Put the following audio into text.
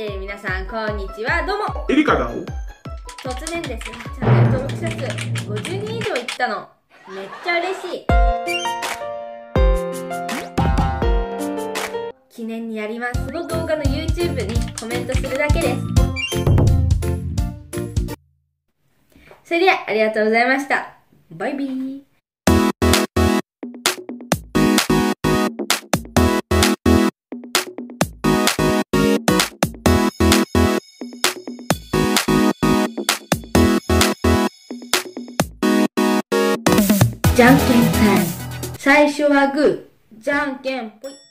ている皆さんこんにちは。どうも。エリカだろ突然ですがチャンネル登録者数50人以上いったの。めっちゃ嬉しい。記念にやりますこの動画の YouTube にコメントするだけです。それではありがとうございました。バイビーじゃんけんタイム最初はグー。じゃんけんぽい。